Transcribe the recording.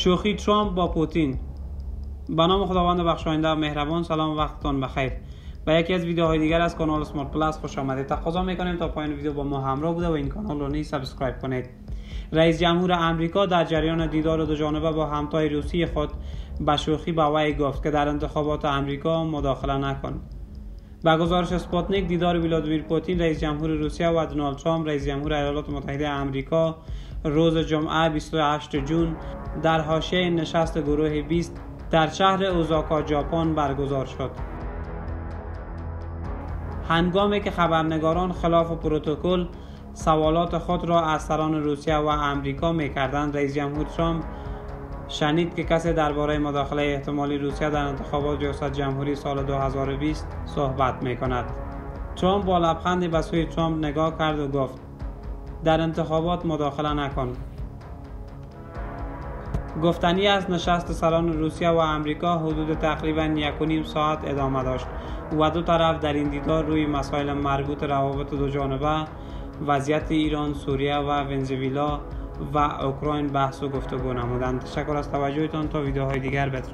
شوخی ترامپ با پوتین. به نام خداوند بخشاینده مهربان سلام وقتتان بخیر. و یکی از ویدیوهای دیگر از کانال Smart Plus خوش آمدید. تقاضا می‌کنیم تا پایان ویدیو با ما همراه بوده و این کانال رو نیز subscribe کنید. رئیس جمهور امریکا در جریان دیدار دو جانبه با همتای روسی خود به شوخی به وی گفت که در انتخابات امریکا مداخله نکن. با گزارش اسپوتنیک دیدار ولادیمیر پوتین رئیس جمهور روسیه و دونالد ترامپ رئیس جمهور ایالات متحده امریکا روز جمعه 28 جون در حاشیه نشست گروه 20 در شهر اوزاکا ژاپن برگزار شد. هنگامی که خبرنگاران خلاف پروتکل سوالات خود را از سران روسیه و امریکا می‌کردند رئیس جمهور ترامپ شنید که کسی درباره مداخله احتمالی روسیه در انتخابات ریاست جمهوری سال 2020 صحبت می کند. ترامپ با لبخندی به سوی ترامپ نگاه کرد و گفت در انتخابات مداخله نکن. گفتنی از نشست سران روسیه و امریکا حدود تقریبا یک و نیم ساعت ادامه داشت. و دو طرف در این دیدار روی مسائل مربوط روابط دو جانبه وضعیت ایران، سوریه و ونزوئلا و اوکراین بحث و گفتگو نمودند. تشکر از توجهتان. تا ویدیوهای دیگر بدرود.